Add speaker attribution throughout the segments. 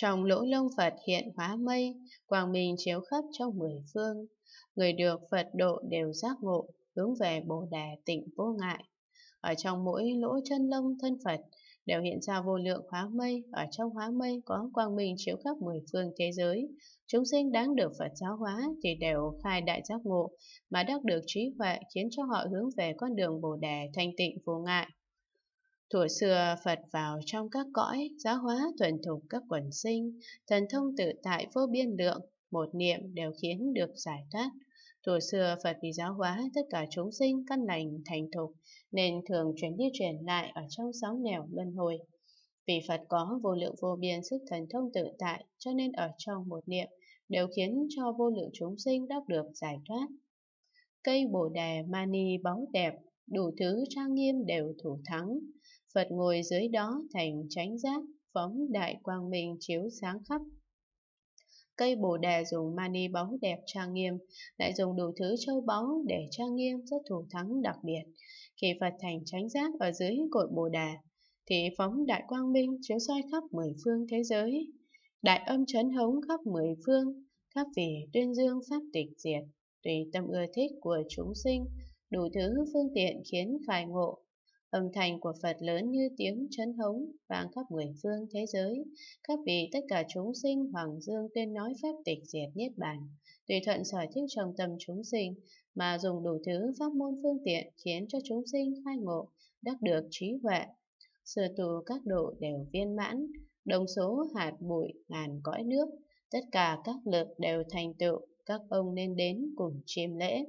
Speaker 1: Trong lỗ lông Phật hiện hóa mây, quang minh chiếu khắp trong mười phương. Người được Phật độ đều giác ngộ, hướng về Bồ Đề tịnh vô ngại. Ở trong mỗi lỗ chân lông thân Phật đều hiện ra vô lượng hóa mây, ở trong hóa mây có quang minh chiếu khắp mười phương thế giới. Chúng sinh đáng được Phật giáo hóa thì đều khai đại giác ngộ mà đắc được trí huệ khiến cho họ hướng về con đường Bồ Đề thanh tịnh vô ngại. Thuở xưa Phật vào trong các cõi, giáo hóa thuần thục các quần sinh, thần thông tự tại vô biên lượng, một niệm đều khiến được giải thoát. Thuở xưa Phật vì giáo hóa tất cả chúng sinh căn lành thành thục, nên thường chuyển đi chuyển lại ở trong sáu nẻo luân hồi. Vì Phật có vô lượng vô biên sức thần thông tự tại, cho nên ở trong một niệm đều khiến cho vô lượng chúng sinh đắc được giải thoát. Cây bồ đề mani bóng đẹp, đủ thứ trang nghiêm đều thủ thắng, Phật ngồi dưới đó thành chánh giác, phóng đại quang minh chiếu sáng khắp. Cây bồ đề dùng mani báu đẹp trang nghiêm, lại dùng đủ thứ châu báu để trang nghiêm rất thủ thắng đặc biệt. Khi Phật thành chánh giác ở dưới cội bồ đề, thì phóng đại quang minh chiếu soi khắp mười phương thế giới. Đại âm chấn hống khắp mười phương, khắp vị tuyên dương pháp tịch diệt, tùy tâm ưa thích của chúng sinh, đủ thứ phương tiện khiến khai ngộ, Âm thanh của Phật lớn như tiếng chấn hống vang khắp mười phương thế giới, các vị tất cả chúng sinh hoàng dương tên nói pháp tịch diệt niết bàn, tùy thuận sở thích trong tâm chúng sinh mà dùng đủ thứ pháp môn phương tiện khiến cho chúng sinh khai ngộ, đắc được trí huệ. Sơ tù các độ đều viên mãn, đồng số hạt bụi ngàn cõi nước, tất cả các lực đều thành tựu, các ông nên đến cùng chiêm lễ.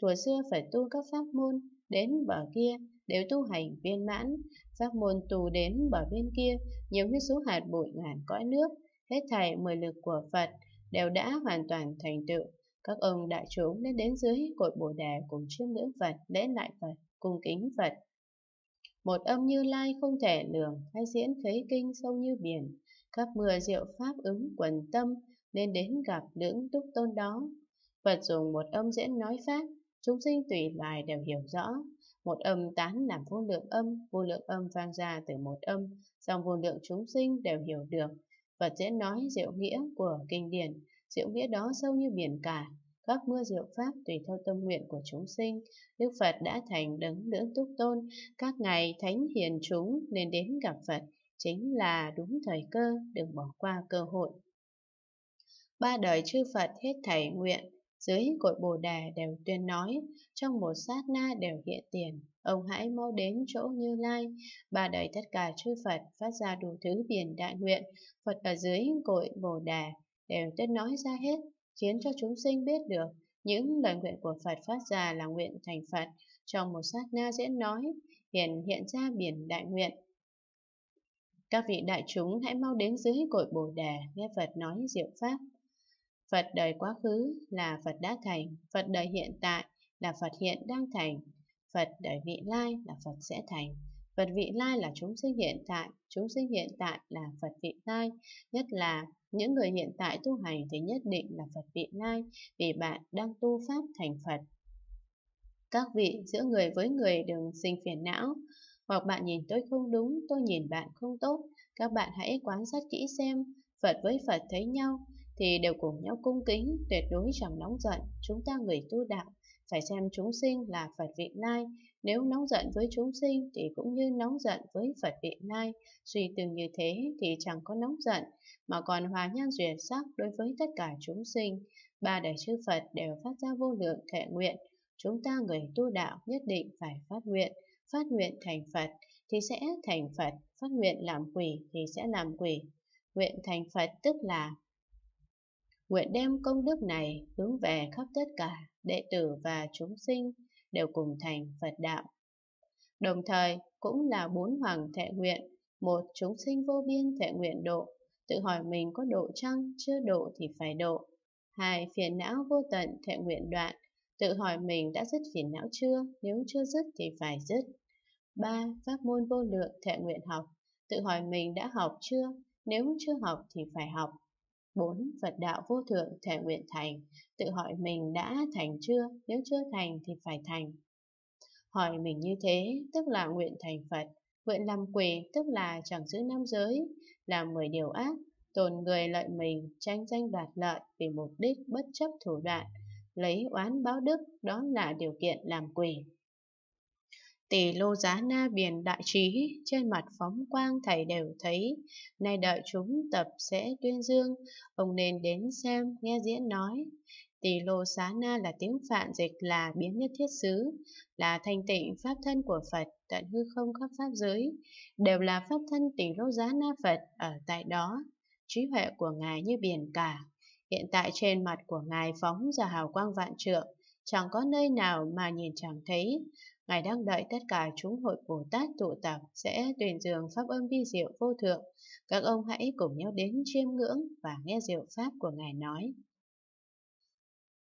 Speaker 1: Thuở xưa phải tu các pháp môn, đến bờ kia đều tu hành viên mãn, pháp môn tù đến bờ bên kia, nhiều như số hạt bụi ngàn cõi nước, hết thảy mười lực của Phật đều đã hoàn toàn thành tựu. Các ông đại chúng nên đến dưới cội bồ đề cùng chiêm ngưỡng Phật, lễ lại Phật, cung kính Phật. Một âm như lai không thể lường, hay diễn khế kinh sâu như biển, các mưa diệu pháp ứng quần tâm, nên đến gặp lưỡng túc tôn đó. Phật dùng một âm diễn nói pháp, chúng sinh tùy loài đều hiểu rõ, một âm tán làm vô lượng âm, vô lượng âm vang ra từ một âm, dòng vô lượng chúng sinh đều hiểu được. Phật dễ nói diệu nghĩa của kinh điển, diệu nghĩa đó sâu như biển cả, các mưa diệu pháp tùy theo tâm nguyện của chúng sinh. Đức Phật đã thành đấng lưỡng túc tôn, các ngài thánh hiền chúng nên đến gặp Phật, chính là đúng thời cơ, đừng bỏ qua cơ hội. Ba đời chư Phật hết thảy nguyện, dưới cội bồ đề đều tuyên nói, trong một sát na đều hiện tiền. Ông hãy mau đến chỗ như lai, ba đời tất cả chư Phật phát ra đủ thứ biển đại nguyện, Phật ở dưới cội bồ đề đều tuyên nói ra hết, khiến cho chúng sinh biết được những lời nguyện của Phật phát ra là nguyện thành Phật. Trong một sát na diễn nói, hiện hiện ra biển đại nguyện. Các vị đại chúng hãy mau đến dưới cội bồ đề, nghe Phật nói diệu pháp. Phật đời quá khứ là Phật đã thành, Phật đời hiện tại là Phật hiện đang thành, Phật đời vị lai là Phật sẽ thành. Phật vị lai là chúng sinh hiện tại, chúng sinh hiện tại là Phật vị lai, nhất là những người hiện tại tu hành thì nhất định là Phật vị lai vì bạn đang tu Pháp thành Phật. Các vị giữa người với người đừng sinh phiền não, hoặc bạn nhìn tôi không đúng, tôi nhìn bạn không tốt, các bạn hãy quan sát kỹ xem Phật với Phật thấy nhau, thì đều cùng nhau cung kính, tuyệt đối chẳng nóng giận. Chúng ta người tu đạo, phải xem chúng sinh là Phật vị lai. Nếu nóng giận với chúng sinh thì cũng như nóng giận với Phật vị lai. Suy từng như thế thì chẳng có nóng giận, mà còn hòa nhan duyệt sắc đối với tất cả chúng sinh. Ba đời chư Phật đều phát ra vô lượng thệ nguyện. Chúng ta người tu đạo nhất định phải phát nguyện, phát nguyện thành Phật thì sẽ thành Phật, phát nguyện làm quỷ thì sẽ làm quỷ. Nguyện thành Phật tức là Nguyện đem công đức này hướng về khắp tất cả đệ tử và chúng sinh đều cùng thành Phật đạo. Đồng thời cũng là bốn hoàng thệ nguyện, một chúng sinh vô biên thệ nguyện độ, tự hỏi mình có độ chăng, chưa độ thì phải độ. Hai phiền não vô tận thệ nguyện đoạn, tự hỏi mình đã dứt phiền não chưa, nếu chưa dứt thì phải dứt. Ba pháp môn vô lượng thệ nguyện học, tự hỏi mình đã học chưa, nếu chưa học thì phải học. 4. Phật đạo vô thượng thể nguyện thành, tự hỏi mình đã thành chưa, nếu chưa thành thì phải thành. Hỏi mình như thế, tức là nguyện thành Phật, nguyện làm quỷ, tức là chẳng giữ nam giới, làm 10 điều ác, tồn người lợi mình, tranh danh đoạt lợi vì mục đích bất chấp thủ đoạn, lấy oán báo đức, đó là điều kiện làm quỷ. Tỷ lô giá na biển đại trí, trên mặt phóng quang thầy đều thấy, nay đợi chúng tập sẽ tuyên dương, ông nên đến xem, nghe diễn nói. Tỷ lô xá na là tiếng phạn dịch là biến nhất thiết xứ, là thanh tịnh pháp thân của Phật, tận hư không khắp pháp giới, đều là pháp thân tỷ lô giá na Phật ở tại đó. Trí huệ của Ngài như biển cả, hiện tại trên mặt của Ngài phóng ra hào quang vạn trượng, chẳng có nơi nào mà nhìn chẳng thấy. Ngài đang đợi tất cả chúng hội Bồ Tát tụ tập sẽ tuyển dường pháp âm vi diệu vô thượng. Các ông hãy cùng nhau đến chiêm ngưỡng và nghe diệu pháp của Ngài nói.